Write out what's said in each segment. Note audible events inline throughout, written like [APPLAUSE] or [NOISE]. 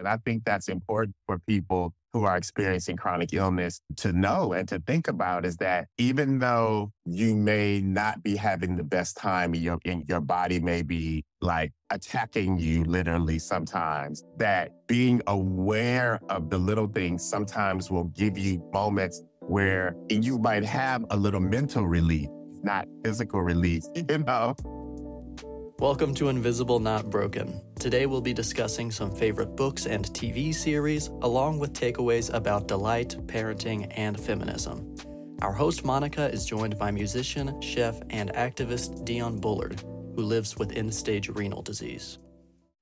And I think that's important for people who are experiencing chronic illness to know and to think about is that even though you may not be having the best time your, in your body may be like attacking you literally sometimes, that being aware of the little things sometimes will give you moments where you might have a little mental relief, not physical relief, [LAUGHS] you know? Welcome to Invisible Not Broken. Today we'll be discussing some favorite books and TV series, along with takeaways about delight, parenting, and feminism. Our host Monica is joined by musician, chef, and activist Dione Bullard, who lives with end stage renal disease.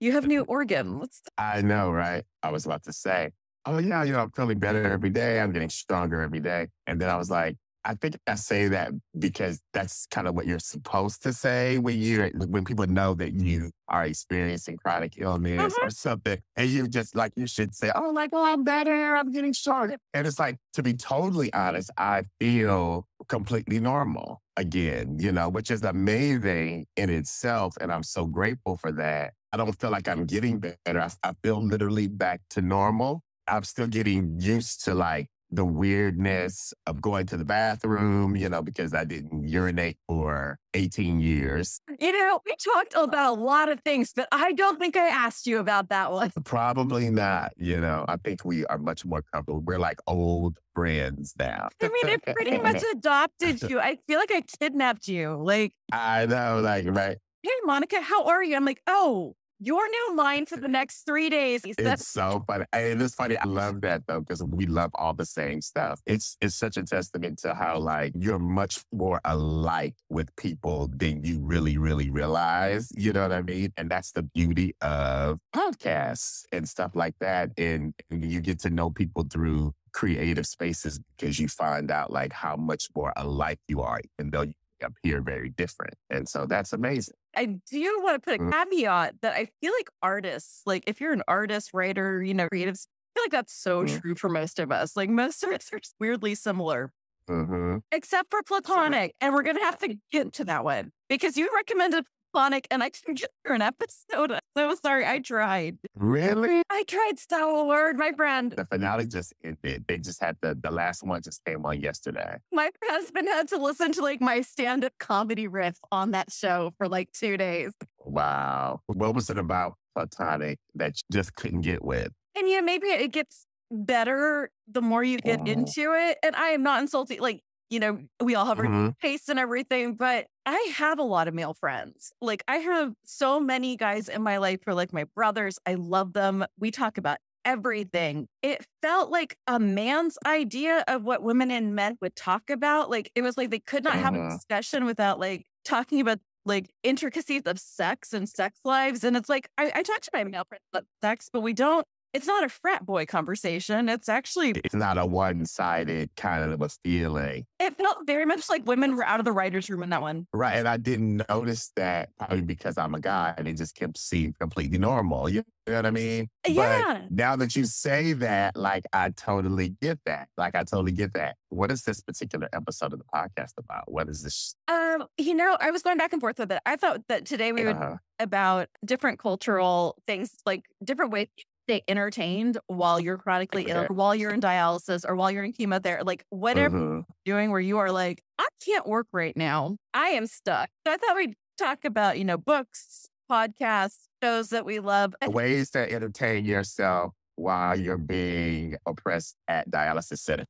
You have new organs. I know, right? I was about to say, oh, yeah, you know, I'm feeling better every day. I'm getting stronger every day. And then I was like, I think I say that because that's kind of what you're supposed to say when you when people know that you are experiencing chronic illness Mhm. or something, and you just like you should say, "Oh, like, oh, I'm better. I'm getting stronger." And it's like to be totally honest, I feel completely normal again. You know, which is amazing in itself, and I'm so grateful for that. I don't feel like I'm getting better. I, I feel literally back to normal. I'm still getting used to like the mm-hmm. weirdness of going to the bathroom, you know, because I didn't urinate for 18 years. You know, we talked uh, about a lot of things, but I don't think I asked you about that one. [LAUGHS] Probably not, you know. I think we are much more comfortable. We're like old friends now. I mean, I pretty much [LAUGHS] adopted you. I feel like I kidnapped you. Like, I know, like, right. hey, Monica, how are you? I'm like, oh, you're line for the next three days. That's It's so funny. And it's funny. I love that though, because we love all the same stuff. It's it's such a testament to how like you're much more alike with people than you really, really realize. You know what I mean? And that's the beauty of podcasts and stuff like that. And, and you get to know people through creative spaces because you find out like how much more alike you are, even though you appear very different. And so that's amazing. I do want to put a Mm. caveat that I feel like artists, like if you're an artist, writer, you know, creatives, I feel like that's so Mm. true for most of us. Like most of us are just weirdly similar, hmm except for platonic. And we're gonna have to get to that one because you recommended platonic and I couldn't get through an episode. I'm so sorry. I tried. Really? I tried Star Word, my friend. The finale just ended. They just had the the last one just came on yesterday. My husband had to listen to like my stand-up comedy riff on that show for like two days. Wow. What was it about platonic that you just couldn't get with? And yeah, maybe it gets better the more you get into it. And I am not insulting, like, you know, we all have our Mhm. tastes and everything, but I have a lot of male friends. Like, I have so many guys in my life who are like my brothers. I love them. We talk about everything. It felt like a man's idea of what women and men would talk about. Like, it was like they could not have a Mhm. discussion without like talking about like intricacies of sex and sex lives. And it's like, I, I talk to my male friends about sex, but we don't it's not a frat boy conversation. It's actually, It's not a one sided kind of a feeling. it felt very much like women were out of the writer's room in that one. Right. And I didn't notice that probably because I'm a guy and it just kept seeming completely normal. You know what I mean? Yeah. But now that you say that, like, I totally get that. Like, I totally get that. What is this particular episode of the podcast about? What is this? Um, you know, I was going back and forth with it. I thought that today we would Uh, about different cultural things, like different ways stay entertained while you're chronically ill, while you're in dialysis, or while you're in chemotherapy, like whatever mhm. you're doing where you are like, I can't work right now. I am stuck. So I thought we'd talk about, you know, books, podcasts, shows that we love. Ways to entertain yourself while you're being oppressed at dialysis center.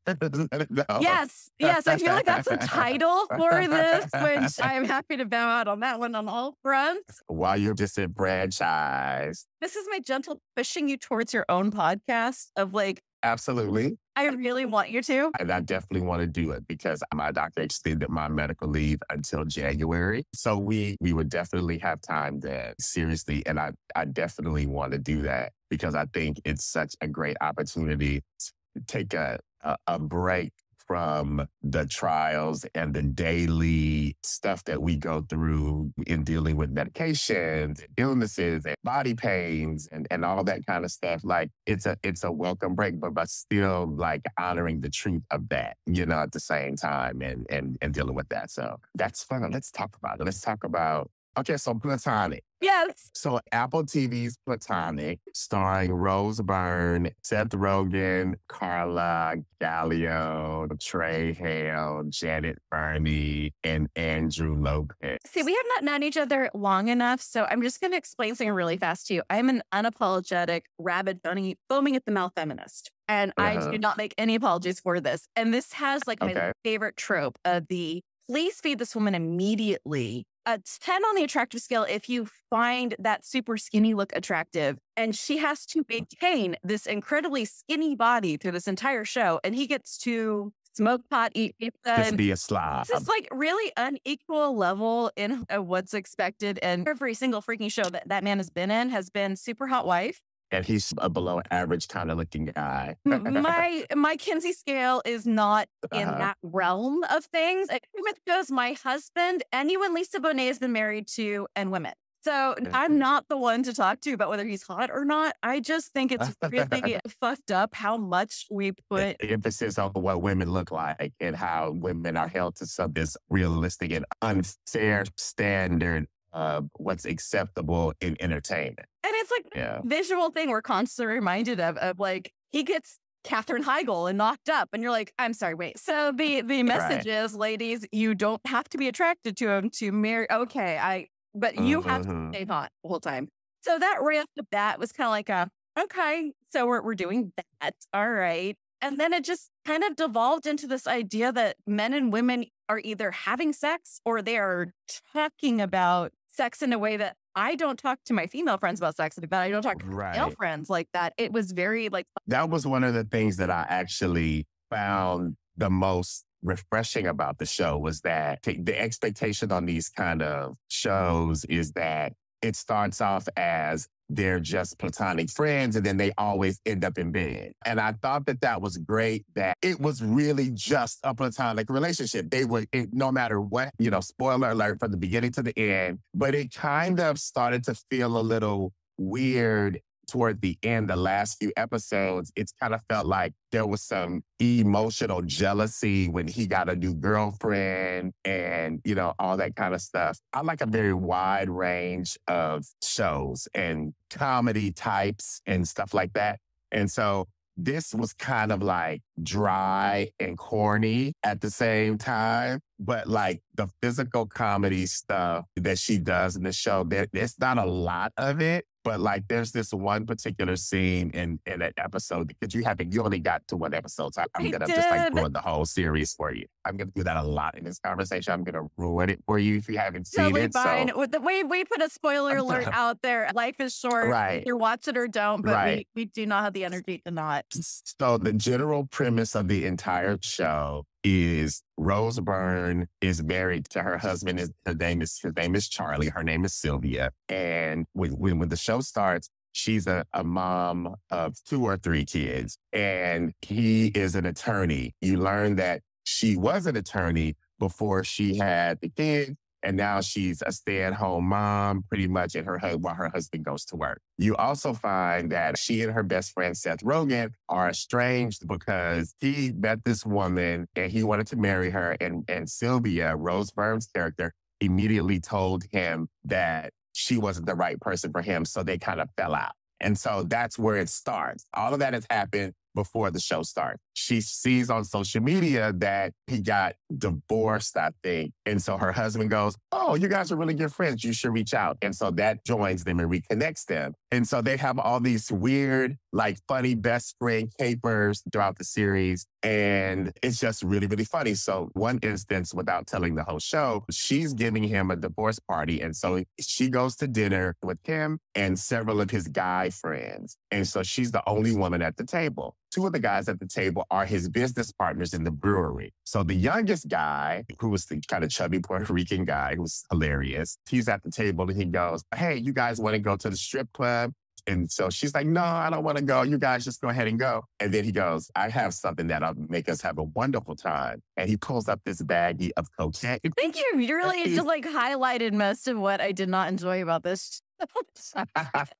No. Yes, yes. I feel like that's the title for this, which [LAUGHS] I am happy to bow out on that one on all fronts. While you're disenfranchised. This is my gentle pushing you towards your own podcast of like, Absolutely. I really want you to. And I definitely want to do it because my doctor extended my medical leave until January. So we we would definitely have time to seriously and I, I definitely want to do that because I think it's such a great opportunity to take a, a, a break from the trials and the daily stuff that we go through in dealing with medications, illnesses, and body pains, and, and all that kind of stuff. Like it's a it's a welcome break, but but still like honoring the truth of that, you know, at the same time and and and dealing with that. So that's fun. Let's talk about it. Let's talk about Okay, so Platonic. Yes. So Apple TV's Platonic, starring Rose Byrne, Seth Rogen, Carla Gallo, Tre Hale, Janet Varney, and Andrew Lopez. See, we have not known each other long enough, so I'm just going to explain something really fast to you. I'm an unapologetic, rabid, bunny, foaming at the mouth feminist. And Uh-huh. I do not make any apologies for this. And this has like my favorite trope of the please feed this woman immediately. A 10 on the attractive scale if you find that super skinny look attractive. And she has to maintain this incredibly skinny body through this entire show. And he gets to smoke pot, eat pizza, Just be a slob. this is like really unequal level in uh, what's expected. And every single freaking show that that man has been in has been super hot wife. And he's a below average kind of looking guy. My [LAUGHS] my Kinsey scale is not in Uh-huh. that realm of things. [LAUGHS] It goes my husband anyone Lisa Bonet has been married to and women. So. I'm not the one to talk to about whether he's hot or not. I just think it's really [LAUGHS] fucked up how much we put The emphasis on what women look like and how women are held to some this realistic and unfair standard of what's acceptable in entertainment. and it's like Yeah. visual thing we're constantly reminded of of like he gets Katherine Heigl and knocked up, and you're like, I'm sorry, wait. So the the message is, ladies, you don't have to be attracted to him to marry. Okay, I, but you have to Mhm. stay hot the whole time. So that right off the bat was kind of like a okay, so we're we're doing that, all right. And then it just kind of devolved into this idea that men and women are either having sex or they are talking about sex in a way that I don't talk to my female friends about sex like that. I don't talk to my male friends like that. It was very like That was one of the things that I mm-hmm. actually found the most refreshing about the show was that the expectation on these kind of shows is that it starts off as they're just platonic friends and then they always end up in bed. And I thought that that was great that it was really just a platonic relationship. They were, it, no matter what, you know, spoiler alert from the beginning to the end, but it kind of started to feel a little weird toward the end, the last few episodes, it's kind of felt like there was some emotional jealousy when he got a new girlfriend and, you know, all that kind of stuff. I like a very wide range of shows and comedy types and stuff like that. And so this was kind of like dry and corny at the same time. But like the physical comedy stuff that she does in the show, there, there's not a lot of it. But like there's this one particular scene in, in an episode because you haven't, you only got to one episode. So I'm I to just like ruin the whole series for you. I'm going to do that a lot in this conversation. I'm going to ruin it for you if you haven't seen totally it. fine. So, way we put a spoiler alert out there, life is short. right. Either watch it or don't, but Right. we, we do not have the energy to not. So the general premise of the entire show is Rose Byrne is married to her husband. His, her name is his name is Charlie. Her name is Sylvia. And when when, when the show starts, she's a, a mom of two or three kids, and he is an attorney. You learn that she was an attorney before she had the kids. And now she's a stay-at-home mom, pretty much, and her while her husband goes to work. You also find that she and her best friend Seth Rogen are estranged because he met this woman and he wanted to marry her. And and Sylvia, Rose Byrne's character, immediately told him that she wasn't the right person for him. So they kind of fell out. And so that's where it starts. All of that has happened before the show starts. She sees on social media that he got divorced, I think. And so her husband goes, Oh, you guys are really good friends. You should reach out. And so that joins them and reconnects them. And so they have all these weird, like funny best friend capers throughout the series. And it's just really, really funny. So one instance, without telling the whole show, she's giving him a divorce party. And so she goes to dinner with him and several of his guy friends. And so she's the only woman at the table. Two of the guys at the table are his business partners in the brewery. So the youngest guy, who was the kind of chubby Puerto Rican guy, who was hilarious, he's at the table and he goes, Hey, you guys want to go to the strip club? And so she's like, No, I don't want to go. You guys just go ahead and go. And then he goes, I have something that'll make us have a wonderful time. And he pulls up this baggie of cocaine. Thank you. You really [LAUGHS] just like highlighted most of what I did not enjoy about this [LAUGHS] [LAUGHS]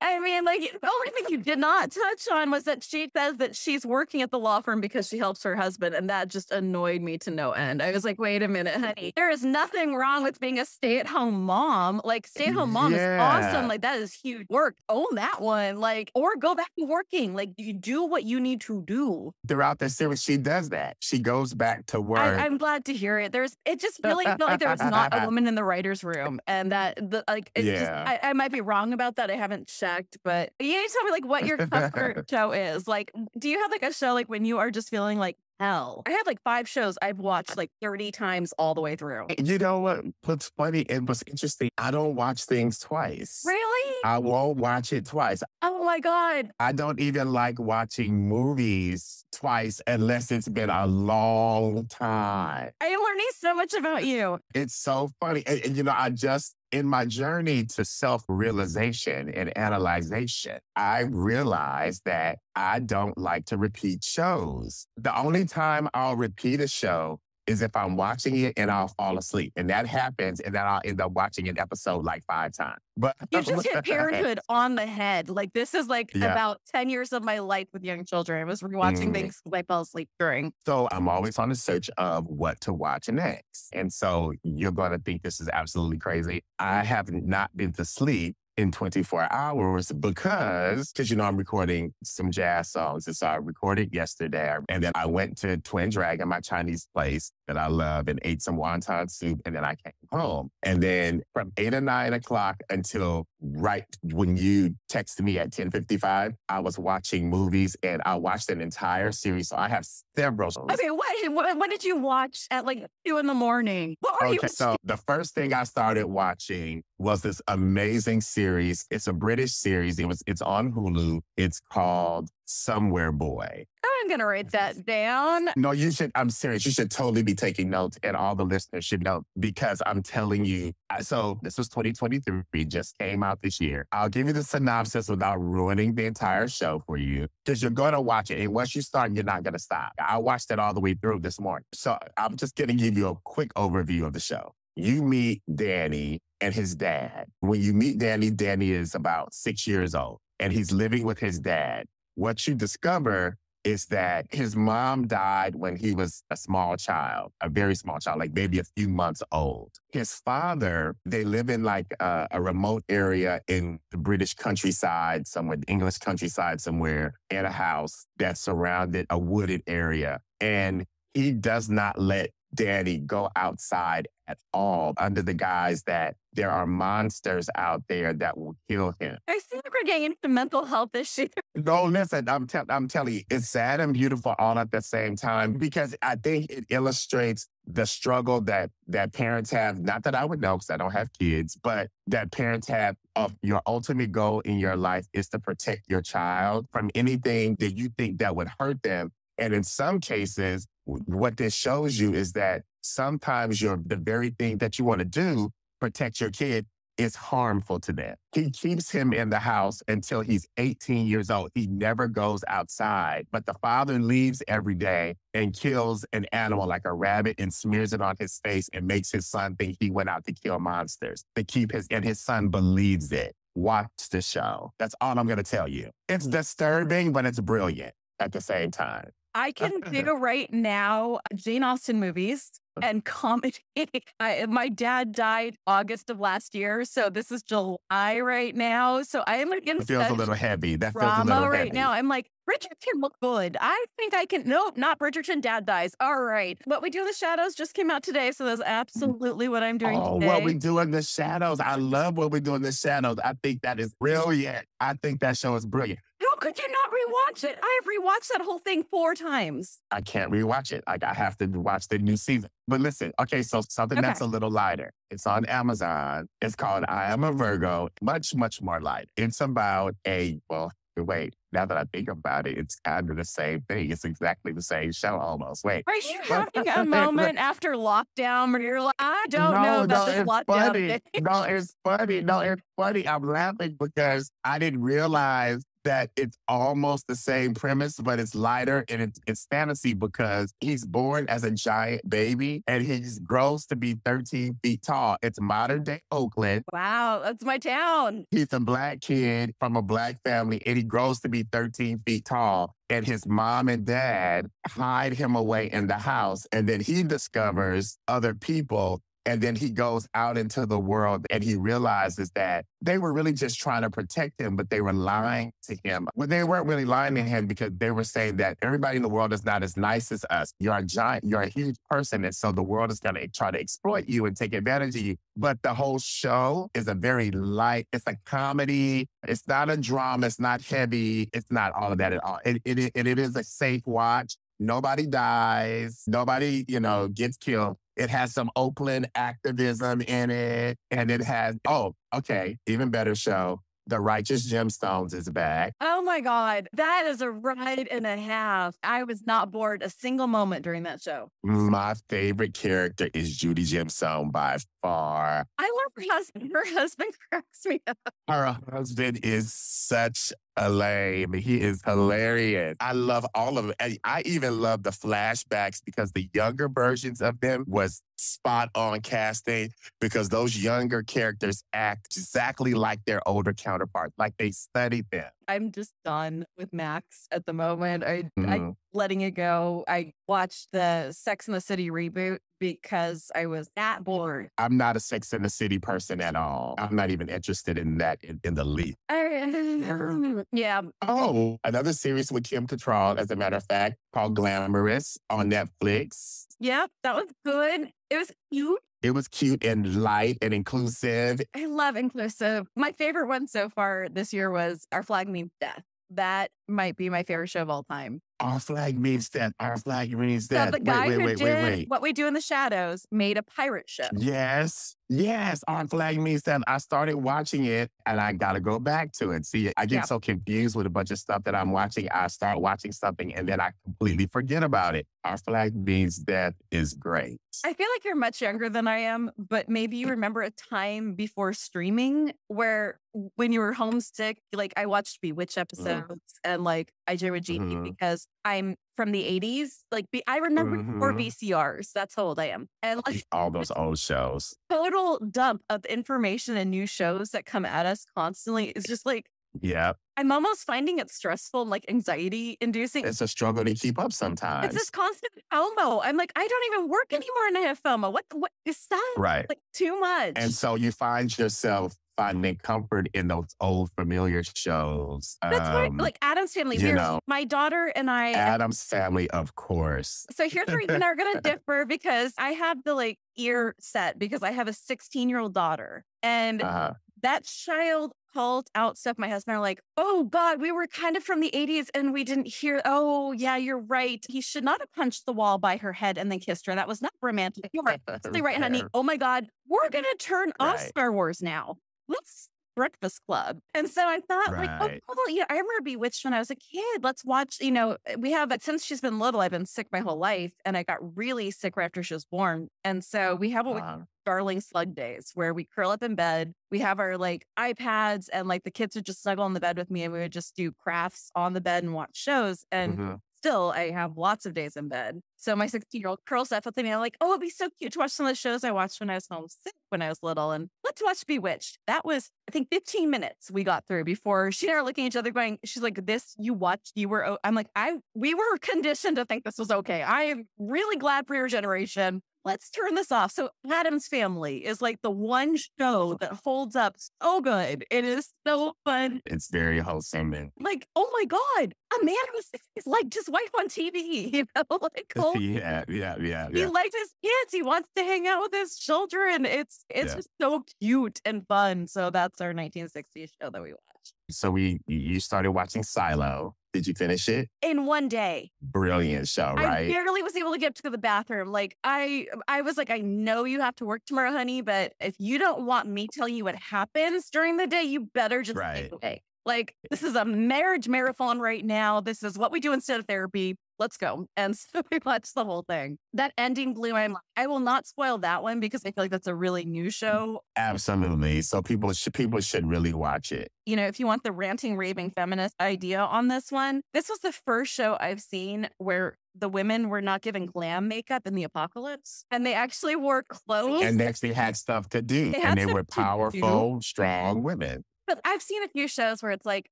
I mean, like the only thing you did not touch on was that she says that she's working at the law firm because she helps her husband, and that just annoyed me to no end. I was like, wait a minute, honey, there is nothing wrong with being a stay-at-home mom. Like stay-at-home mom yeah. is awesome. Like that is huge work. Own that one. Like, or go back to working. Like you do what you need to do. Throughout the series, she does that. She goes back to work. I, am glad to hear it. There's it just really felt like there was not a [LAUGHS] woman in the writer's room, and that the like it yeah. just I, I might be wrong about that. I haven't checked, but you need to tell me like what your [LAUGHS] comfort show is. Like, do you have like a show like when you are just feeling like hell? I have like five shows I've watched like 30 times all the way through. You know what? What's funny and what's interesting, I don't watch things twice. Really? I won't watch it twice. Oh my God. I don't even like watching movies twice unless it's been a long time. I am learning so much about you. It's so funny. and, and you know, I just in my journey to self realization and analyzation, I realized that I don't like to repeat shows. The only time I'll repeat a show is if I'm watching it and I'll fall asleep. And that happens, and then I'll end up watching an episode like five times. But [LAUGHS] you just hit [LAUGHS] parenthood on the head. Like this is like yeah. about 10 years of my life with young children. I was rewatching mm. things I fell asleep during. So I'm always on the search of what to watch next. And so you're going to think this is absolutely crazy. I have not been to sleep in 24 hours because, because you know, I'm recording some jazz songs. And so I recorded yesterday. And then I went to Twin Dragon, my Chinese place that I love, and ate some wonton soup. And then I came home. And then from eight or nine o'clock until right when you texted me at 1055, I was watching movies and I watched an entire series. So I have several. Okay, what, what, what did you watch at like two in the morning? What were okay, you? So the first thing I started watching was this amazing series. It's a British series. It was it's on Hulu. It's called Somewhere Boy. I'm gonna write that [LAUGHS] down. No, you should. I'm serious. You should totally be taking notes, and all the listeners should know because I'm telling you. So this was 2023, just came out this year. I'll give you the synopsis without ruining the entire show for you because you're gonna watch it, and once you start, you're not gonna stop. I watched it all the way through this morning, so I'm just gonna give you a quick overview of the show you meet Danny and his dad. When you meet Danny, Danny is about six years old and he's living with his dad. What you discover is that his mom died when he was a small child, a very small child, like maybe a few months old. His father, they live in like a, a remote area in the British countryside, somewhere, the English countryside somewhere, in a house that surrounded a wooded area. And he does not let Danny go outside at all under the guise that there are monsters out there that will kill him. I think we're getting into mental health issues. [LAUGHS] No, listen, I'm, te- I'm telling you, it's sad and beautiful all at the same time because I think it illustrates the struggle that that parents have. Not that I would know because I don't have kids, but that parents have of your ultimate goal in your life is to protect your child from anything that you think that would hurt them. And in some cases, what this shows you is that sometimes your the very thing that you want to do, protect your kid, is harmful to them. He keeps him in the house until he's 18 years old. He never goes outside, but the father leaves every day and kills an animal like a rabbit and smears it on his face and makes his son think he went out to kill monsters to keep his, and his son believes it. Watch the show. That's all I'm going to tell you. It's disturbing, but it's brilliant at the same time. I can [LAUGHS] do right now Jane Austen movies and comedy. [LAUGHS] I, my dad died August of last year, so this is July right now. So I am like it feels a little heavy. That feels a little right heavy. now. I'm like Bridgerton look good. I think I can. Nope, not Bridgerton. Dad dies. All right. What we do in the shadows just came out today, so that's mm. absolutely what I'm doing. Oh, today. what we do in the shadows. I love what we do in the shadows. I think that is brilliant. I think that show is brilliant. Could you not rewatch it? I have rewatched that whole thing four times. I can't rewatch it. Like I have to watch the new season. But listen, okay, so something okay. that's a little lighter. It's on Amazon. It's called I Am a Virgo. Much, much more light. It's about a, well, wait, now that I think about it, it's kind of the same thing. It's exactly the same show almost. Wait. Are you having [LAUGHS] a moment after lockdown where you're like, I don't no, know about no, this lockdown funny. thing? No, it's funny. No, it's funny. I'm laughing because I didn't realize that it's almost the same premise, but it's lighter and it's, it's fantasy because he's born as a giant baby and he grows to be 13 feet tall. It's modern day Oakland. Wow, that's my town. He's a black kid from a black family and he grows to be 13 feet tall. And his mom and dad hide him away in the house. And then he discovers other people and then he goes out into the world and he realizes that they were really just trying to protect him, but they were lying to him. Well, they weren't really lying to him because they were saying that everybody in the world is not as nice as us. You're a giant, you're a huge person. And so the world is going to try to exploit you and take advantage of you. But the whole show is a very light, it's a comedy. It's not a drama. It's not heavy. It's not all of that at all. It, it, it, it is a safe watch. Nobody dies. Nobody, you know, gets killed. It has some Oakland activism in it. And it has, oh, okay, even better show. The Righteous Gemstones is back. Oh my God. That is a ride and a half. I was not bored a single moment during that show. My favorite character is Judy Gemstone by far. I love her husband. Her husband [LAUGHS] cracks me up. Her husband is such a lame. He is hilarious. I love all of it. I even love the flashbacks because the younger versions of them was spot on casting because those younger characters act exactly like their older counterparts, like they studied them. I'm just done with Max at the moment. I, mm-hmm. I letting it go. I watched mm-hmm. the Sex and the City reboot because I was that bored. I'm not a Sex and the City person at all. I'm not even interested in that in, in the least. [LAUGHS] yeah. Oh, another series with Kim Cattrall, as a matter of fact, called Glamorous on Netflix. Yep, that was good. It was cute. It was cute and light and inclusive. I love inclusive. My favorite one so far this year was Our Flag Means Death. That might be my favorite show of all time. Our flag means death. Our flag means death. So the guy wait, wait, who wait, did wait, wait. What We Do in the Shadows made a pirate ship. Yes. Yes. Our flag means death. I started watching it and I got to go back to it. See, I get yeah. so confused with a bunch of stuff that I'm watching. I start watching something and then I completely forget about it. Our flag means death is great. I feel like you're much younger than I am, but maybe you remember a time before streaming where when you were homesick, like I watched Bewitched mm-hmm. episodes mm-hmm. and like I Dream of Jeannie mm-hmm. because I'm from the 80s. Like I remember mm-hmm. before VCRs. That's how old I am. And like all those old shows. Total dump of information and new shows that come at us constantly is just like yeah. I'm almost finding it stressful and like anxiety inducing. It's a struggle to keep up sometimes. It's this constant FOMO. I'm like, I don't even work anymore and I have FOMO. What what is that? Right. Like too much. And so you find yourself finding comfort in those old familiar shows. That's um, right. Like Addams Family. You know, my daughter and I. Addams Family, of course. So here's where you're going to differ because I have the like ear set because I have a 16 year old daughter. And uh-huh. that child called out stuff. My husband are like, oh God, we were kind of from the 80s and we didn't hear. Oh, yeah, you're right. He should not have punched the wall by her head and then kissed her. That was not romantic. You're [LAUGHS] absolutely right, honey. Oh my God, we're going to turn right. off Star Wars now let's Breakfast Club. And so I thought, right. like, oh, well, yeah, I remember Bewitched when I was a kid. Let's watch, you know, eh, we have, but since she's been little, I've been sick my whole life. And I got really sick right after she was born. And so we have what wow. we uh-huh. darling slug days where we curl up in bed. We have our like iPads and like the kids would just snuggle in the bed with me and we would just do crafts on the bed and watch shows. And mm-hmm still I have lots of days in bed. So my 16 year old curls up with me. I'm like, oh, it'd be so cute to watch some of the shows I watched when I was homesick when I was little. And let's watch Bewitched. That was, I think, 15 minutes we got through before she and I looking at each other going, she's like, this you watched, you were, I'm like, I, we were [LAUGHS] conditioned to think this was okay. I am really glad for your generation let's turn this off. So Addams Family is like the one show that holds up so good. It is so fun. It's very wholesome. And- like, oh my God, a man who's is like just wife on TV, [LAUGHS] you know? Like, oh, yeah, yeah, yeah, He likes his kids. He wants to hang out with his children. It's it's yeah. just so cute and fun. So that's our 1960s show that we watch. So we you started watching Silo. Did you finish it? In one day. Brilliant show, right? I barely was able to get to the bathroom. Like I I was like, I know you have to work tomorrow, honey, but if you don't want me telling you what happens during the day, you better just right. away. Like this is a marriage marathon right now. This is what we do instead of therapy. Let's go. And [LAUGHS] so we watched the whole thing. That ending blew my mind. I will not spoil that one because I feel like that's a really new mm, show. Absolutely. So people should people should really watch it. You know, if you want the ranting, raving feminist idea on this one, this was the first show I've seen where the women were not given glam makeup in the apocalypse and they actually wore clothes. And they actually had stuff to do. They and they were powerful, strong women. But I've seen a few shows where it's like,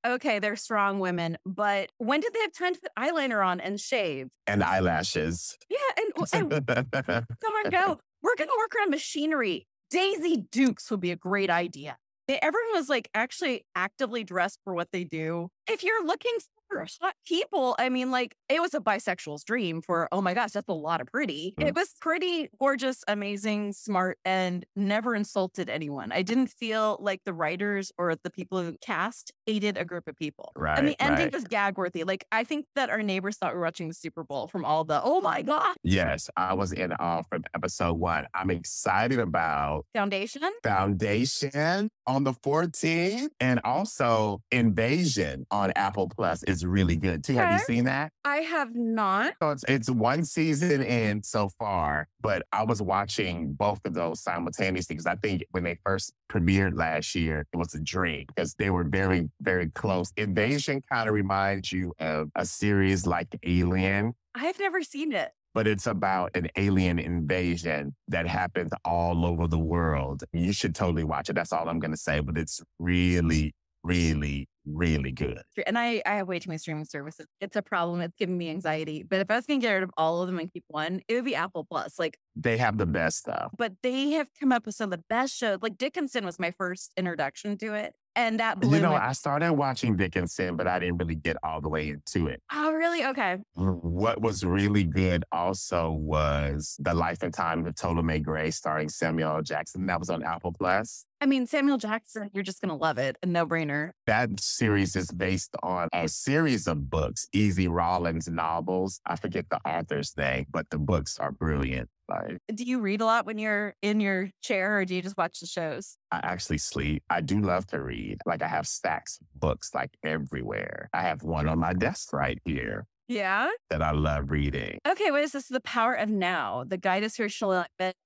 okay, they're strong women, but when did they have time to put eyeliner on and shave? And eyelashes. Yeah, and, and [LAUGHS] someone go, we're going to work around machinery. Daisy Dukes would be a great idea. They, everyone was like actually actively dressed for what they do. If you're looking hot people, I mean, like it was a bisexual's dream for, oh my gosh, that's a lot of pretty. Mm. It was pretty gorgeous, amazing, smart, and never insulted anyone. I didn't feel like the writers or the people who cast hated a group of people. Right, and the ending right. was gag worthy. Like I think that our neighbors thought we were watching the Super Bowl from all the, oh my God, yes, I was in awe from episode one. I'm excited about foundation. Foundation on the 14th and also Invasion on Apple Plus is really good too. Have you seen that? I have not. So it's, it's one season in so far, but I was watching both of those simultaneously because I think when they first premiered last year, it was a dream because they were very, very close. Invasion kind of reminds you of a series like Alien, I've never seen it. but it's about an alien invasion that happens all over the world. You should totally watch it. That's all I'm going to say, but it's really, really, really good. And I, I have way too many streaming services. It's a problem. It's giving me anxiety. But if I was going to get rid of all of them and keep one, it would be Apple Plus. Like, They have the best stuff. but they have come up with some of the best shows. Like Dickinson was my first introduction to it. And that blew You know, my- I started watching Dickinson, but I didn't really get all the way into it. Oh, really? Okay. What was really good also was The Life and Time of Ptolemy Grey starring Samuel L. Jackson. That was on Apple Plus. I mean, Samuel Jackson, you're just going to love it. A no brainer. That series is based on a series of books, Easy Rawlins novels. I forget the author's name, but the books are brilliant. Like Do you read a lot when you're in your chair or do you just watch the shows? I actually sleep. I do love to read. Like I have stacks of books like everywhere. I have one on my desk right here Yeah. that I love reading. Okay. What is this? The Power of Now. The guide is here.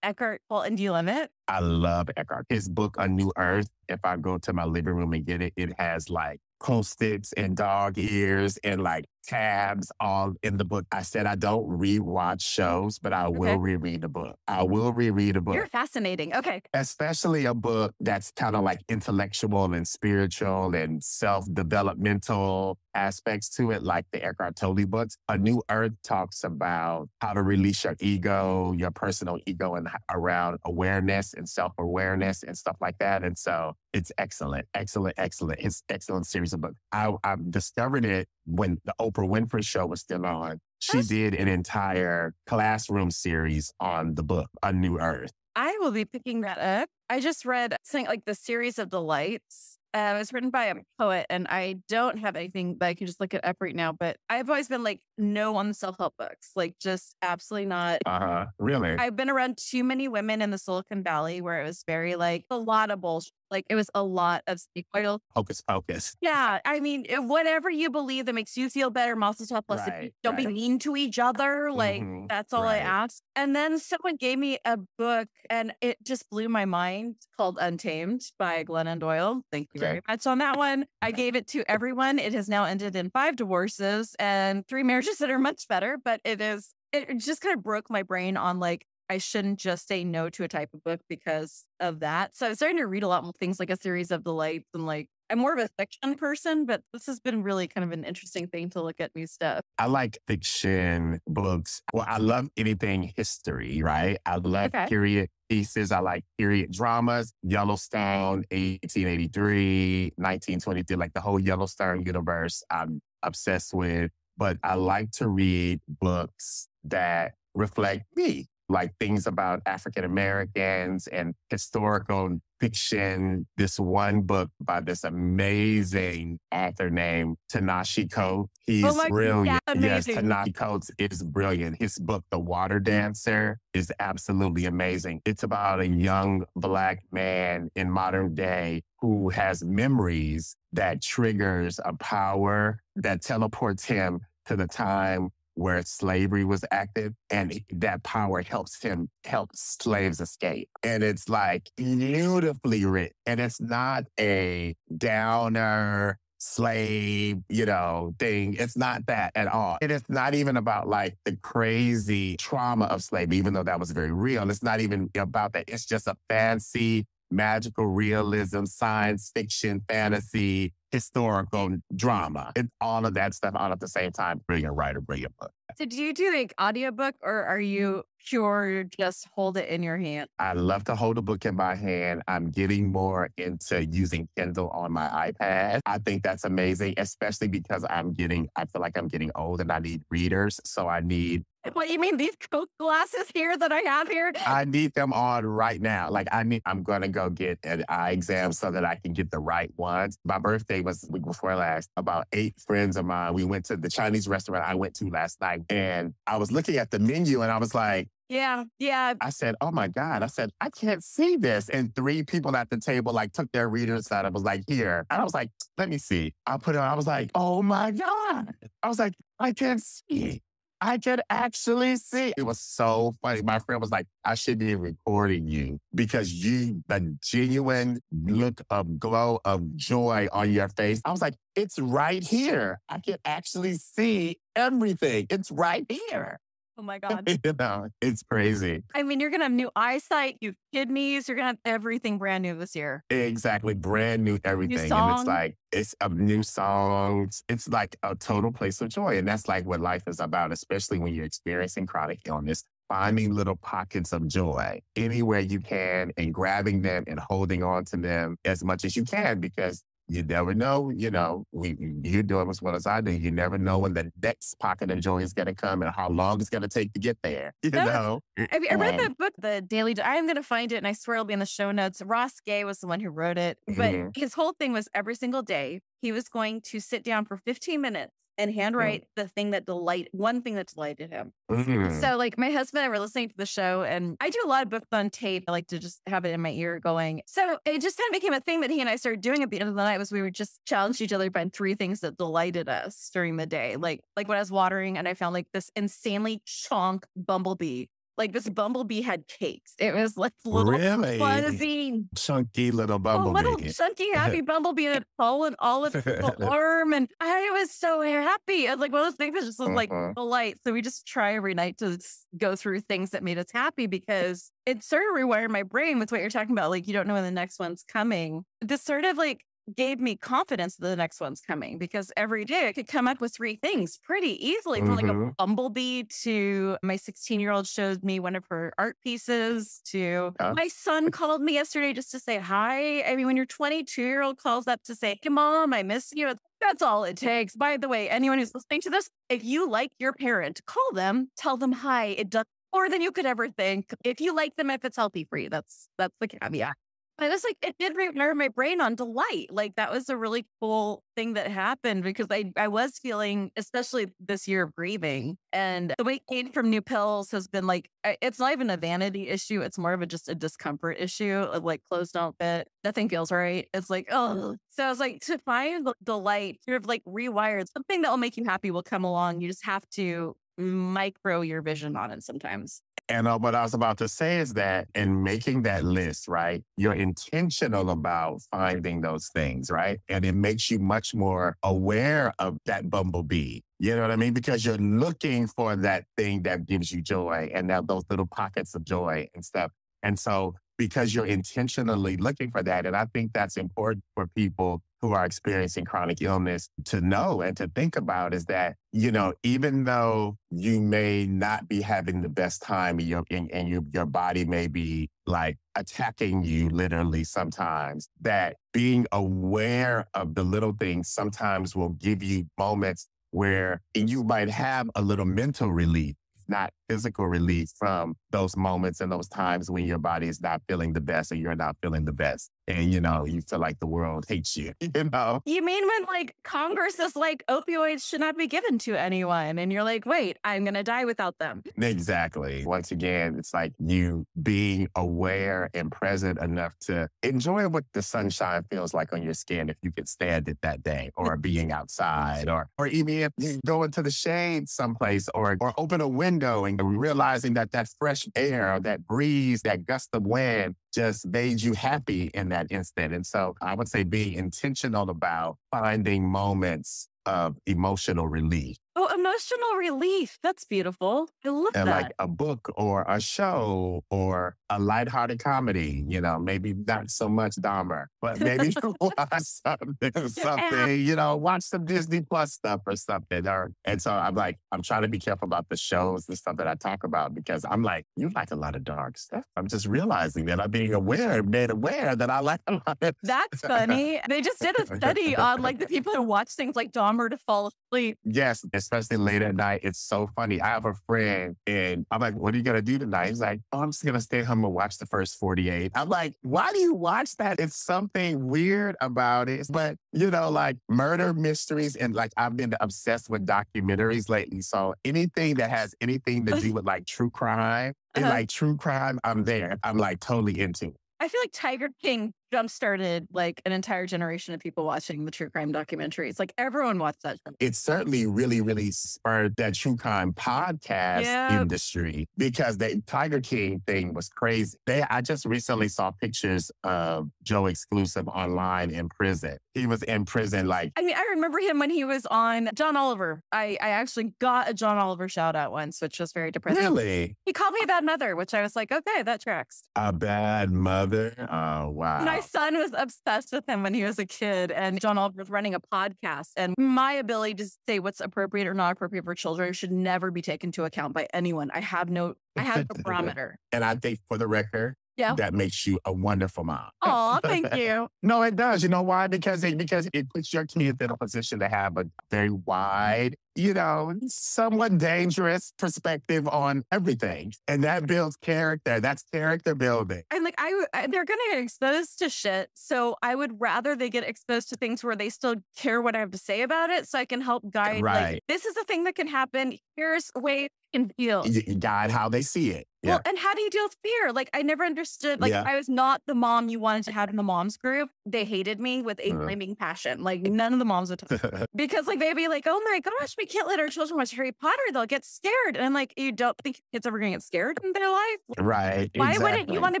Eckhart Tolle and Do you love it? I love Eckhart. His book, A New Earth, if I go to my living room and get it, it has like post-its and dog ears and like tabs all in the book. I said I don't rewatch shows, but I will Okay. reread a book. I will reread a book. You're fascinating. Okay. especially a book that's kind of like intellectual and spiritual and self-developmental aspects to it, like the Eckhart Tolle books. A New Earth talks about how to release your ego, your personal ego, and around awareness and self-awareness and stuff like that. And so it's excellent, excellent, excellent. It's excellent series of books. I, I discovered it when the Oprah Winfrey Show was still on. She did an entire classroom series on the book, A New Earth. I will be picking that up. I just read something like the series of delights. Uh, it was written by a poet, and I don't have anything that I can just look it up right now. But I've always been like, no on the self help books, like just absolutely not. Uh huh. Really? I've been around too many women in the Silicon Valley where it was very like a lot of bullshit. Like it was a lot of snake oil. Hocus pocus. Yeah, I mean, whatever you believe that makes you feel better, muscle tough. plus Right, don't be mean to each other. Like Mhm, that's all I ask. And then someone gave me a book, and it just blew my mind. Called Untamed by Glennon Doyle. Thank you Okay. very much on that one. I gave it to everyone. It has now ended in five divorces and three marriages that are much better. But it is. It just kind of broke my brain on like I shouldn't just say no to a type of book because of that. So I'm starting to read a lot more things like a series of delights and like I'm more of a fiction person, but this has been really kind of an interesting thing to look at new stuff. I like fiction books. Well, I love anything history, right? I love Okay. period pieces. I like period dramas. Yellowstone, 1883, 1923, like the whole Yellowstone universe I'm obsessed with. But I like to read books that reflect me, like things about African Americans and historical fiction. This one book by this amazing author named Ta-Nehisi Coates. Oh He's Oh my God, brilliant. yes. Ta-Nehisi Coates is brilliant. His book, The Water Dancer, is absolutely amazing. It's about a young black man in modern day who has memories that triggers a power that teleports him to the time where slavery was active and that power helps him help slaves escape. And it's like beautifully written. And it's not a downer slave, you know, thing. It's not that at all. And It is not even about like the crazy trauma of slavery, even though that was very real. It's not even about that. It's just a fancy magical realism, science fiction, fantasy, historical drama. It's all of that stuff all at the same time. Brilliant writer, brilliant book. So do you do like audiobook or are you pure just hold it in your hand? I love to hold a book in my hand. I'm getting more into using Kindle on my iPad. I think that's amazing, especially because I'm getting, I feel like I'm getting old and I need readers. So I need [LAUGHS] what you mean these Coke glasses here that I have here? I need them on right now. Like I need, I'm gonna go get an eye exam so that I can get the right ones. My birthday was the week before last. About eight friends of mine, we went to the Chinese restaurant I went to last night, and I was looking at the menu and I was like, yeah, yeah. I said, oh my God. I said, I can't see this. And three people at the table like took their readers out. I was like, here. And I was like, let me see. I put it on. I was like, oh my God. I was like, I can't see. I could actually see. It was so funny. My friend was like, I should be recording you because you, the genuine look of glow of joy on your face. I was like, it's right here. I can actually see everything. It's right here. Oh my [LAUGHS] God. you know, it's crazy. I mean, you're going to have new eyesight, new kidneys. You're going to have everything brand new this year. Exactly. Brand new everything. New song. And it's like, it's a new songs. It's like a total place of joy. And that's like what life is about, especially when you're experiencing chronic illness. Finding little pockets of joy anywhere you can and grabbing them and holding on to them as much as you can because you never know, you know, we, you're doing as well as I do. You never know when the next pocket of joy is going to come and how long it's going to take to get there. [LAUGHS] You That was- know, I, mean, I read Um, that book, The Daily. Di- I'm going to find it and I swear it'll be in the show notes. Ross Gay was the one who wrote it. But Mhm. his whole thing was every single day, he was going to sit down for 15 minutes and handwrite the thing that delight, one thing that delighted him. Mhm. So, like, my husband and I were listening to the show, and I do a lot of books on tape. I like to just have it in my ear going. So, it just kind of became a thing that he and I started doing at the end of the night. Was we would just challenge each other to find three things that delighted us during the day. Like, like when I was watering, and I found like this insanely chonk bumblebee. Like this bumblebee had cakes. It was like little really fuzzy, chunky little bumblebee. little chunky, happy [LAUGHS] bumblebee that fallen all its [LAUGHS] little arm, and I was so happy. And like one of those things that just was like mm-hmm. delight. So we just try every night to go through things that made us happy because it sort of rewired my brain with what you're talking about. Like you don't know when the next one's coming. This sort of like gave me confidence that the next one's coming because every day I could come up with three things pretty easily from like a Mhm. bumblebee to my 16 year old showed me one of her art pieces to Yeah. my son called me yesterday just to say hi. I mean, when your 22 year old calls up to say, Hey, mom, I miss you. That's all it takes. By the way, anyone who's listening to this, if you like your parent, call them, tell them hi. It does more than you could ever think. If you like them, if it's healthy for you, that's that's the caveat. But it's like it did rewire my brain on delight. Like that was a really cool thing that happened because I I was feeling, especially this year of grieving, and the weight gain from new pills has been like it's not even a vanity issue. It's more of a just a discomfort issue. Of like clothes don't fit, nothing feels right. It's like oh, so I was like to find the delight, sort of like rewired something that will make you happy will come along. You just have to micro your vision on it sometimes. And uh, what I was about to say is that in making that list, right, you're intentional about finding those things, right? And it makes you much more aware of that bumblebee. You know what I mean? Because you're looking for that thing that gives you joy and that those little pockets of joy and stuff. And so because you're intentionally looking for that, and I think that's important for people who are experiencing chronic illness to know and to think about is that, you know, even though you may not be having the best time and your, and, and your, your body may be like attacking you literally sometimes, that being aware of the little things sometimes will give you moments where you might have a little mental relief, not physical relief from those moments and those times when your body is not feeling the best or you're not feeling the best. And you know, you feel like the world hates you, [LAUGHS] you know? You mean when like Congress is like opioids should not be given to anyone and you're like, wait, I'm going to die without them. Exactly. Once again, it's like you being aware and present enough to enjoy what the sunshine feels like on your skin if you can stand it that day or being outside or or even if [LAUGHS] you go into the shade someplace or or open a window and realizing that that fresh air, that breeze, that gust of wind just made you happy in that instant. And so I would say being intentional about finding moments of emotional relief. Oh, emotional relief. That's beautiful. I love and that. like a book or a show or a lighthearted comedy, you know, maybe not so much Dahmer, but maybe [LAUGHS] [LAUGHS] watch something, something, you know, watch some Disney Plus stuff or something. Or and so I'm like, I'm trying to be careful about the shows and stuff that I talk about because I'm like, you like a lot of dark stuff. I'm just realizing that I'm being aware, made aware that I like a lot of That's funny. They just did a study on like the people who watch things like [LAUGHS] Dahmer to fall asleep. Yes, especially late at night. It's so funny. I have a friend and I'm like, what are you going to do tonight? He's like, oh, I'm just going to stay home and watch the first 48. I'm like, why do you watch that? It's something weird about it. But, you know, like murder mysteries and like I've been obsessed with documentaries lately. So anything that has anything to do [LAUGHS] with like true crime and Uh-huh. like true crime, I'm there. I'm like totally into it. I feel like Tiger King jump started like an entire generation of people watching the true crime documentaries. Like everyone watched that. show. it certainly really, really spurred that true crime podcast Yep. industry because the Tiger King thing was crazy. They, I just recently saw pictures of Joe Exotic online in prison. He was in prison, like, I mean, I remember him when he was on John Oliver. I, I actually got a John Oliver shout out once, which was very depressing. really He called me a bad mother, which I was like, okay, that tracks. a bad mother. Oh, wow. My son was obsessed with him when he was a kid, and John Oliver was running a podcast. And my ability to say what's appropriate or not appropriate for children should never be taken into account by anyone. I have no, I have no [LAUGHS] barometer. And I think for the record, Yeah. that makes you a wonderful mom. [LAUGHS] Oh, thank you. No, it does. You know why? Because it because it puts your kids in a position to have a very mm-hmm. wide, you know, somewhat dangerous perspective on everything, and that builds character. That's character building. And like I, they're gonna get exposed to shit. So I would rather they get exposed to things where they still care what I have to say about it, so I can help guide. Like Right. this is the thing that can happen. Here's a way can feel. Guide how they see it. Yeah. Well, and how do you deal with fear? Like I never understood. Like Yeah. I was not the mom you wanted to have in the moms group. They hated me with a Uh. flaming passion. Like none of the moms would talk [LAUGHS] because like they'd be like, "Oh my gosh, we can't let our children watch Harry Potter. They'll get scared." And I'm like, "You don't think kids ever gonna get scared in their life? right. Why wouldn't you want to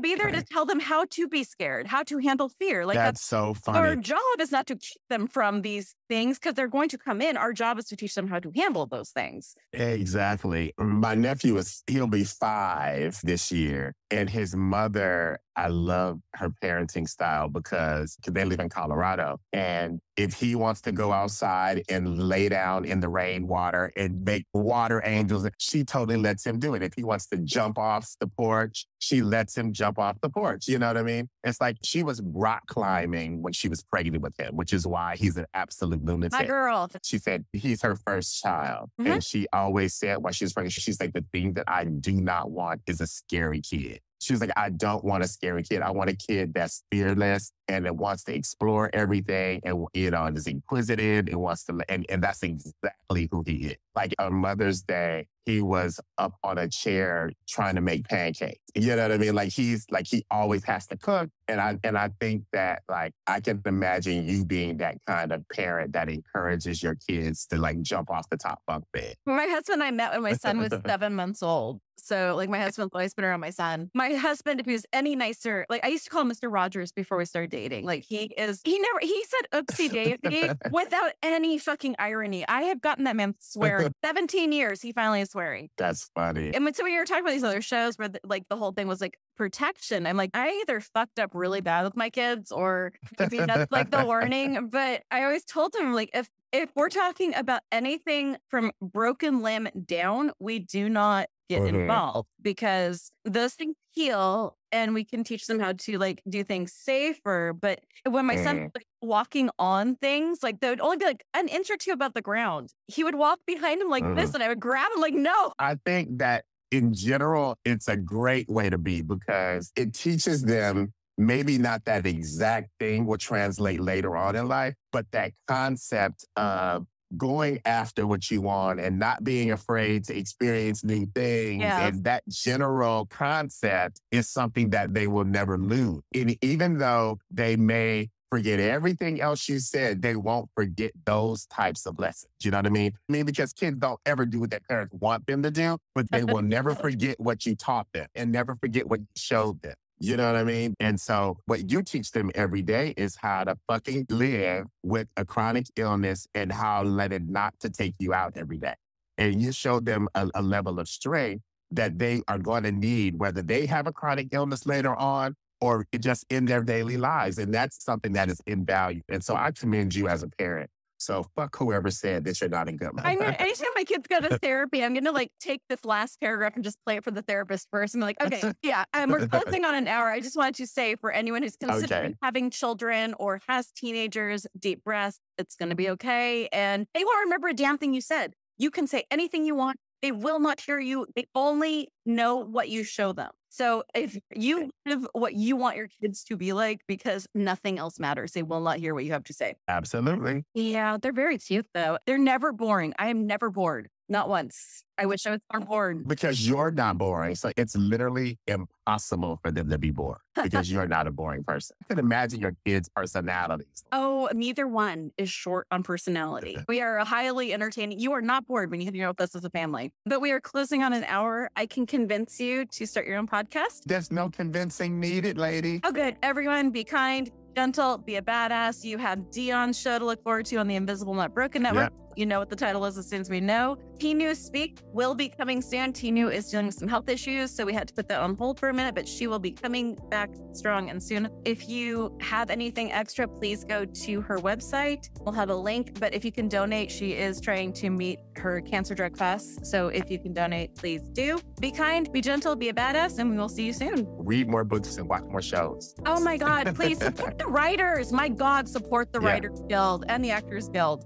be there to tell them how to be scared, how to handle fear? Like That's so funny. our job is not to keep them from these things because they're going to come in. Our job is to teach them how to handle those things. Exactly. My nephew is, he'll be five this year. And his mother, I love her parenting style because they live in Colorado. And if he wants to go outside and lay down in the rainwater and make water angels, she totally lets him do it. If he wants to jump off the porch, she lets him jump off the porch. You know what I mean? It's like she was rock climbing when she was pregnant with him, which is why he's an absolute lunatic My girl. she said he's her first child. Mhm. And she always said while she was pregnant, she's like, the thing that I do not want is a scary kid. She was like, I don't want a scary kid. I want a kid that's fearless and that wants to explore everything and, you know, and is inquisitive and wants to, and, and that's exactly who he is. Like on Mother's Day, he was up on a chair trying to make pancakes. You know what I mean? Like he's like, he always has to cook. And I, and I think that like, I can imagine you being that kind of parent that encourages your kids to like jump off the top bunk bed. My husband and I met when my son was [LAUGHS] seven months old. So, like, my husband's always been around my son. My husband, if he was any nicer, like, I used to call him Mr. Rogers before we started dating. Like, he [LAUGHS] is, he never, he said oopsie [LAUGHS] daisy without any fucking irony. I have gotten that man swearing. [LAUGHS] 17 years, he finally is swearing. That's funny. And when, so we were talking about these other shows where, the, like, the whole thing was like protection. I'm like, I either fucked up really bad with my kids or that's like the warning. But I always told him, like, if if we're talking about anything from broken limb down, we do not get Mhm. involved because those things heal and we can teach them how to like do things safer. But when my son Mhm. was like, walking on things, like they would only be like an inch or two above the ground. He would walk behind him like this Mhm. and I would grab him like, no. I think that in general, it's a great way to be because it teaches them maybe not that exact thing will translate later on in life, but that concept of going after what you want and not being afraid to experience new things. Yeah. And that general concept is something that they will never lose. And even though they may forget everything else you said, they won't forget those types of lessons. You know what I mean? I mean, because kids don't ever do what their parents want them to do, but they will never [LAUGHS] forget what you taught them and never forget what you showed them. You know what I mean? And so what you teach them every day is how to fucking live with a chronic illness and how let it not to take you out every day. And you show them a, a level of strength that they are going to need, whether they have a chronic illness later on or just in their daily lives. And that's something that is invaluable. And so I commend you as a parent. So fuck whoever said that you're not in good I know anytime my kids go to therapy, I'm gonna like take this last paragraph and just play it for the therapist first. I'm like, okay, [LAUGHS] yeah, and we're closing on an hour. I just wanted to say for anyone who's considering Okay. having children or has teenagers, deep breaths, it's gonna be okay. And they won't remember a damn thing you said. You can say anything you want. They will not hear you. They only know what you show them. So if [LAUGHS] you live what you want your kids to be like, because nothing else matters, they will not hear what you have to say. Absolutely. Yeah, they're very cute though. They're never boring. I am never bored. Not once. I wish I was more bored. Because you're not boring. So it's literally impossible for them to be bored because you're not a boring person. I can imagine your kids' personalities. Oh, neither one is short on personality. We are a highly entertaining. You are not bored when you hang out with us as a family. But we are closing on an hour. I can convince you to start your own podcast. There's no convincing needed, lady. Oh, good. Everyone, be kind, gentle, be a badass. You have Dione's show to look forward to on the Invisible Not Broken Network. You know what the title is as soon as we know. Tinu Speak will be coming soon. Tinu is dealing with some health issues, so we had to put that on hold for a minute, but she will be coming back strong and soon. If you have anything extra, please go to her website. We'll have a link, but if you can donate, she is trying to meet her cancer drug fast. So if you can donate, please do. Be kind, be gentle, be a badass, and we will see you soon. Read more books and watch more shows. Oh my God, [LAUGHS] please support the writers. My God, support the Yeah. Writers Guild and the Actors Guild.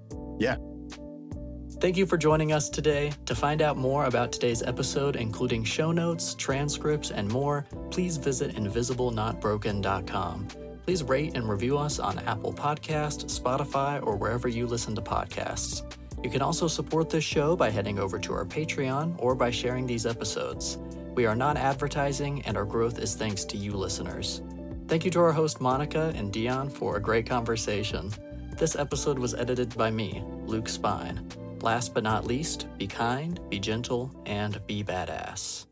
Thank you for joining us today. To find out more about today's episode, including show notes, transcripts, and more, please visit invisiblenotbroken.com. Please rate and review us on Apple Podcast, Spotify, or wherever you listen to podcasts. You can also support this show by heading over to our Patreon or by sharing these episodes. We are not advertising, and our growth is thanks to you listeners. Thank you to our host Monica and Dione for a great conversation. This episode was edited by me, Luke Spine. Last but not least, be kind, be gentle, and be badass.